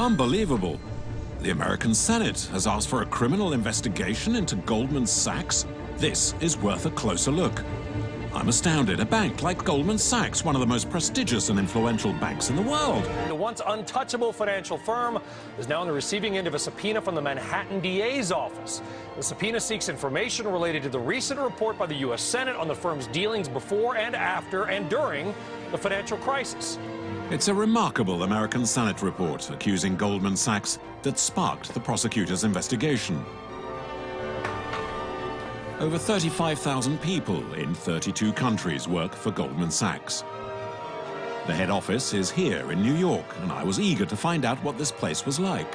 Unbelievable. The American Senate has asked for a criminal investigation into Goldman Sachs. This is worth a closer look. I'm astounded. A bank like Goldman Sachs, one of the most prestigious and influential banks in the world. The once untouchable financial firm is now on the receiving end of a subpoena from the Manhattan DA's office. The subpoena seeks information related to the recent report by the U.S. Senate on the firm's dealings before and after and during the financial crisis. It's a remarkable American Senate report accusing Goldman Sachs that sparked the prosecutor's investigation. Over 35,000 people in 32 countries work for Goldman Sachs. The head office is here in New York, and I was eager to find out what this place was like.